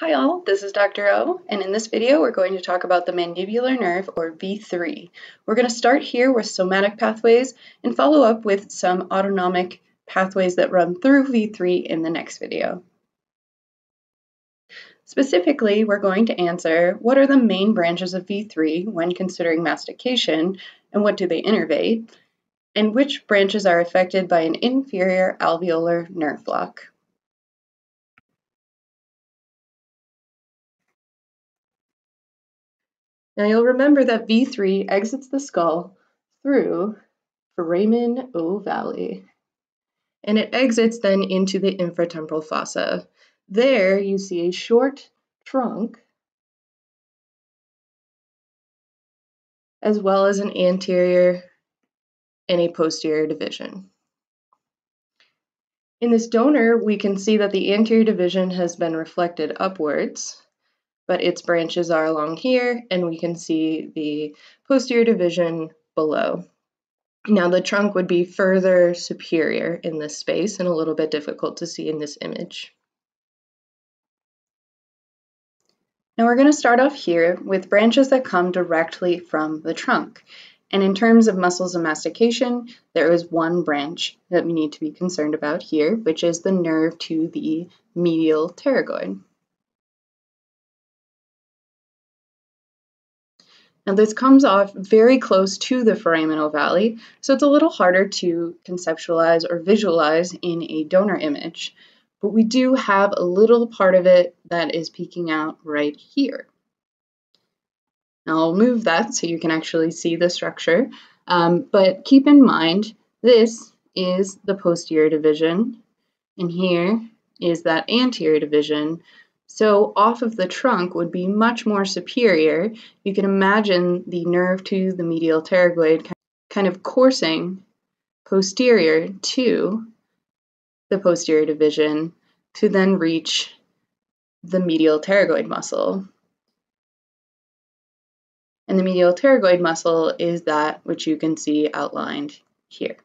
Hi all, this is Dr. O, and in this video we're going to talk about the mandibular nerve, or V3. We're going to start here with somatic pathways and follow up with some autonomic pathways that run through V3 in the next video. Specifically, we're going to answer what are the main branches of V3 when considering mastication, and what do they innervate, and which branches are affected by an inferior alveolar nerve block. Now you'll remember that V3 exits the skull through foramen ovale, and it exits then into the infratemporal fossa. There you see a short trunk as well as an anterior and a posterior division. In this donor, we can see that the anterior division has been reflected upwards but its branches are along here, and we can see the posterior division below. Now the trunk would be further superior in this space and a little bit difficult to see in this image. Now we're going to start off here with branches that come directly from the trunk. And in terms of muscles of mastication, there is one branch that we need to be concerned about here, which is the nerve to the medial pterygoid. Now this comes off very close to the foramen ovale, so it's a little harder to conceptualize or visualize in a donor image. But we do have a little part of it that is peeking out right here. Now I'll move that so you can actually see the structure, um, but keep in mind this is the posterior division, and here is that anterior division, so off of the trunk would be much more superior. You can imagine the nerve to the medial pterygoid kind of coursing posterior to the posterior division to then reach the medial pterygoid muscle. And the medial pterygoid muscle is that which you can see outlined here.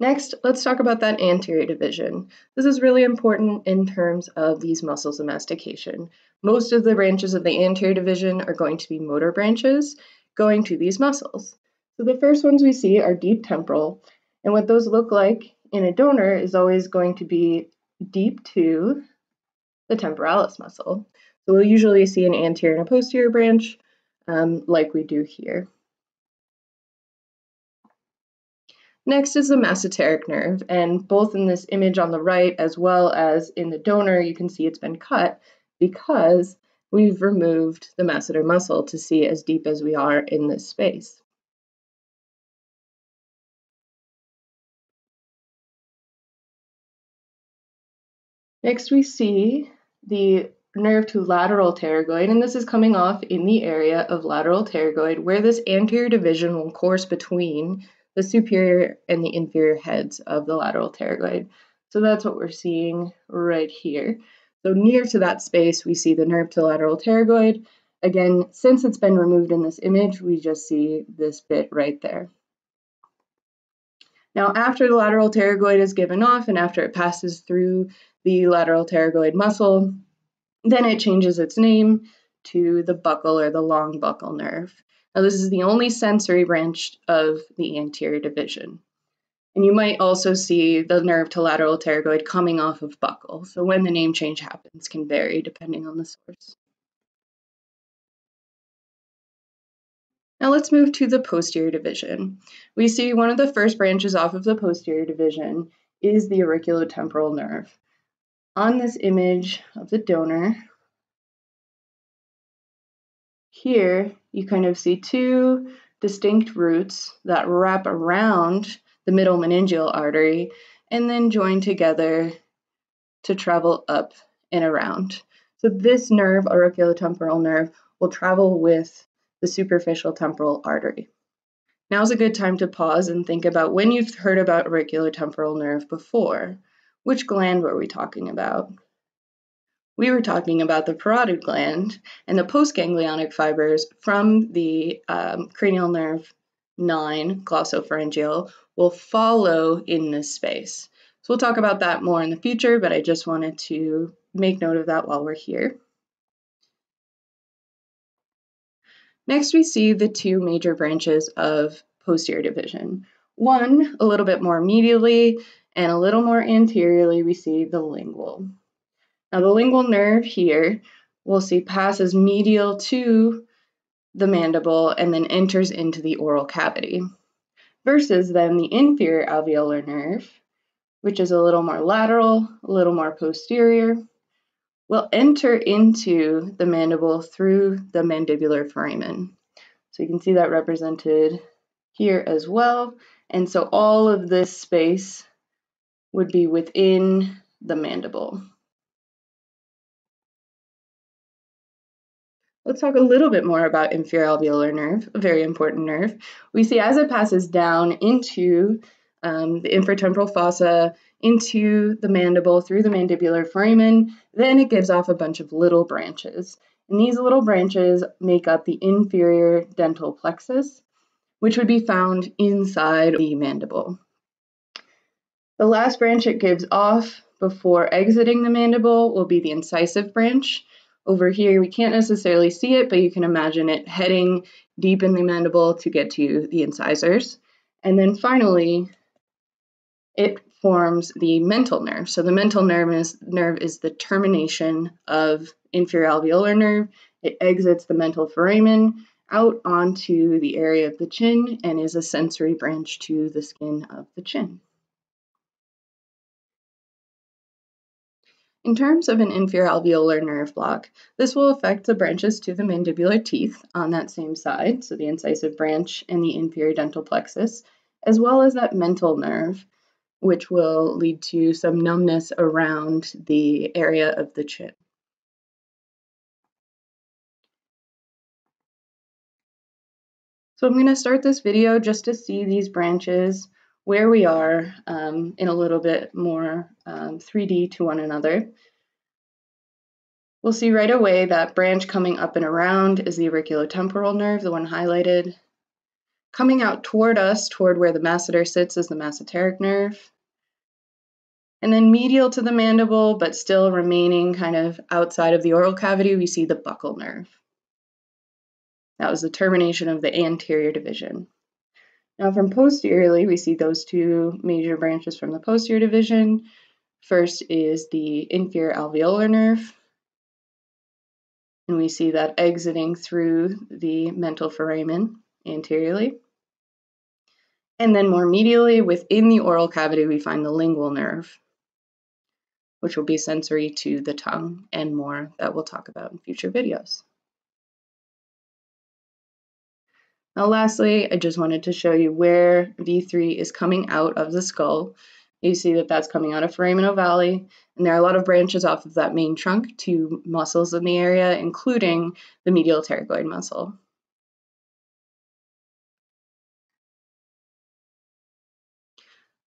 Next, let's talk about that anterior division. This is really important in terms of these muscles of mastication. Most of the branches of the anterior division are going to be motor branches going to these muscles. So the first ones we see are deep temporal, and what those look like in a donor is always going to be deep to the temporalis muscle. So we'll usually see an anterior and a posterior branch um, like we do here. Next is the masseteric nerve, and both in this image on the right as well as in the donor, you can see it's been cut because we've removed the masseter muscle to see as deep as we are in this space. Next, we see the nerve to lateral pterygoid, and this is coming off in the area of lateral pterygoid where this anterior division will course between the superior and the inferior heads of the lateral pterygoid. So that's what we're seeing right here. So near to that space, we see the nerve to lateral pterygoid. Again, since it's been removed in this image, we just see this bit right there. Now, after the lateral pterygoid is given off and after it passes through the lateral pterygoid muscle, then it changes its name to the buccal or the long buccal nerve. Now, this is the only sensory branch of the anterior division. And you might also see the nerve to lateral pterygoid coming off of buccal. So when the name change happens can vary depending on the source. Now let's move to the posterior division. We see one of the first branches off of the posterior division is the auriculotemporal nerve. On this image of the donor, here, you kind of see two distinct roots that wrap around the middle meningeal artery and then join together to travel up and around. So this nerve, auriculotemporal nerve, will travel with the superficial temporal artery. Now's a good time to pause and think about when you've heard about auriculotemporal nerve before. Which gland were we talking about? We were talking about the parotid gland and the postganglionic fibers from the um, cranial nerve 9, glossopharyngeal, will follow in this space. So we'll talk about that more in the future, but I just wanted to make note of that while we're here. Next, we see the two major branches of posterior division. One, a little bit more medially, and a little more anteriorly, we see the lingual. Now, the lingual nerve here, we'll see passes medial to the mandible and then enters into the oral cavity, versus then the inferior alveolar nerve, which is a little more lateral, a little more posterior, will enter into the mandible through the mandibular foramen. So you can see that represented here as well. And so all of this space would be within the mandible. Let's talk a little bit more about inferior alveolar nerve, a very important nerve. We see as it passes down into um, the infratemporal fossa, into the mandible, through the mandibular foramen, then it gives off a bunch of little branches. And these little branches make up the inferior dental plexus, which would be found inside the mandible. The last branch it gives off before exiting the mandible will be the incisive branch. Over here, we can't necessarily see it, but you can imagine it heading deep in the mandible to get to the incisors. And then finally, it forms the mental nerve. So the mental nerve is, nerve is the termination of inferior alveolar nerve. It exits the mental foramen out onto the area of the chin and is a sensory branch to the skin of the chin. In terms of an inferior alveolar nerve block, this will affect the branches to the mandibular teeth on that same side, so the incisive branch and the inferior dental plexus, as well as that mental nerve, which will lead to some numbness around the area of the chin. So I'm going to start this video just to see these branches, where we are um, in a little bit more um, 3D to one another. We'll see right away that branch coming up and around is the auriculotemporal nerve, the one highlighted. Coming out toward us, toward where the masseter sits, is the masseteric nerve. And then medial to the mandible, but still remaining kind of outside of the oral cavity, we see the buccal nerve. That was the termination of the anterior division. Now from posteriorly, we see those two major branches from the posterior division. First is the inferior alveolar nerve, and we see that exiting through the mental foramen anteriorly. And then more medially, within the oral cavity, we find the lingual nerve, which will be sensory to the tongue and more that we'll talk about in future videos. Now lastly, I just wanted to show you where V3 is coming out of the skull. You see that that's coming out of foramen ovale, and there are a lot of branches off of that main trunk to muscles in the area, including the medial pterygoid muscle.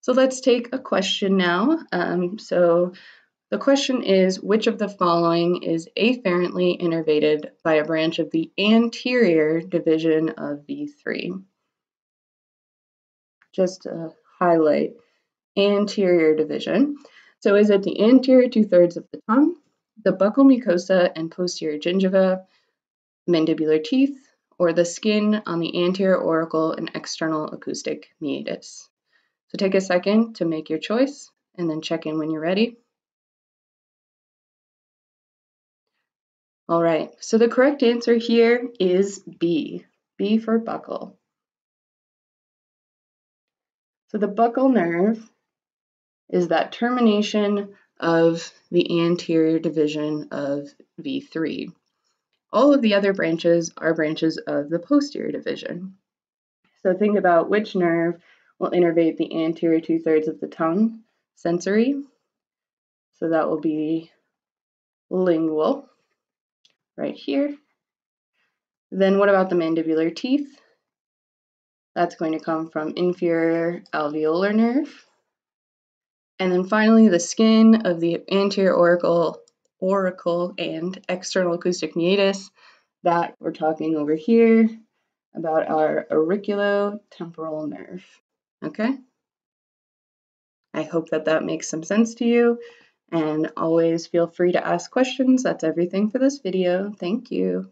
So let's take a question now. Um, so the question is, which of the following is afferently innervated by a branch of the anterior division of V3? Just to highlight anterior division. So is it the anterior two-thirds of the tongue, the buccal mucosa and posterior gingiva, mandibular teeth, or the skin on the anterior auricle and external acoustic meatus? So take a second to make your choice and then check in when you're ready. All right, so the correct answer here is B, B for buccal. So the buccal nerve is that termination of the anterior division of V3. All of the other branches are branches of the posterior division. So think about which nerve will innervate the anterior two-thirds of the tongue, sensory. So that will be lingual right here. Then what about the mandibular teeth? That's going to come from inferior alveolar nerve. And then finally, the skin of the anterior auricle, auricle and external acoustic meatus that we're talking over here about our auriculotemporal nerve. Okay? I hope that that makes some sense to you. And always feel free to ask questions. That's everything for this video. Thank you.